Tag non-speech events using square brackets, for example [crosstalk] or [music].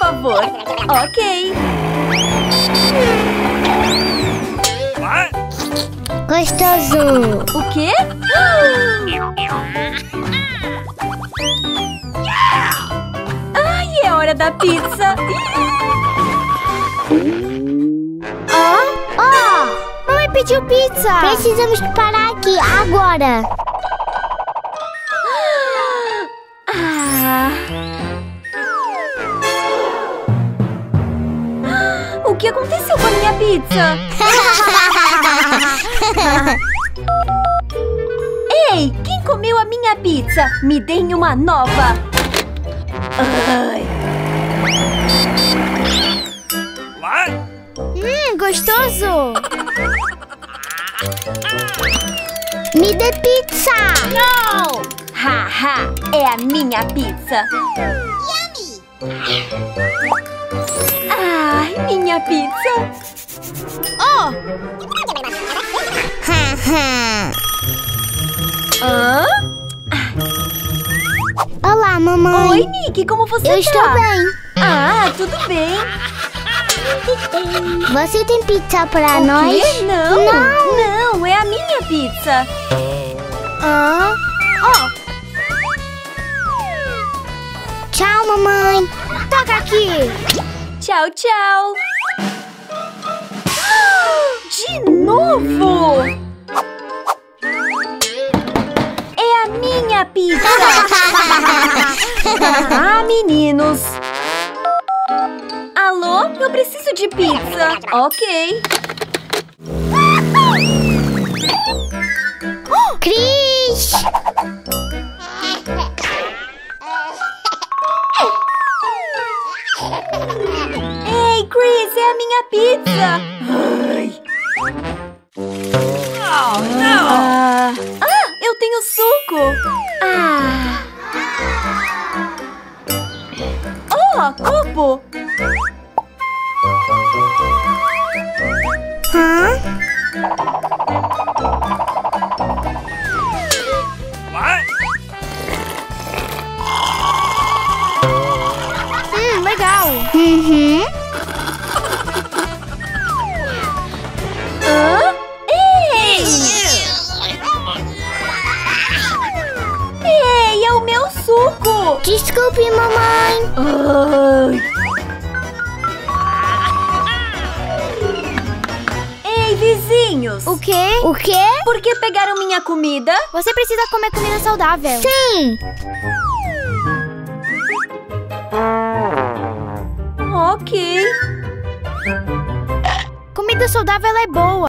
favor. Ok. Gostoso. O quê? Ai, é hora da pizza. Ó, ó. Mamãe pediu pizza. Precisamos parar aqui, agora. Ah. Que aconteceu com a minha pizza? [laughs] Ei, quem comeu a minha pizza? Me deem uma nova. Ai. Hum, gostoso. Me dê pizza. Não! Haha, é a minha pizza. Ai, minha pizza. Oh, [laughs] Hã? Olá, mamãe. Oi, Nick, como você Eu tá? estou bem. Ah, tudo bem. Você tem pizza para O nós? quê? Não, Não. não, é a minha pizza. Ah. Ó. Tchau, mamãe. Toca aqui. Tchau, tchau. [gasps] De novo! É a minha pizza! [laughs] ah, meninos! Alô? Eu preciso de pizza. Ok. A minha pizza! Ai. Ah, ah, eu tenho suco! Ah. Oh, copo! O meu suco! Desculpe, mamãe. Ai. Ei, vizinhos! O quê? O quê? Por que pegaram minha comida? Você precisa comer comida saudável. Sim. Ok. Comida saudável é boa.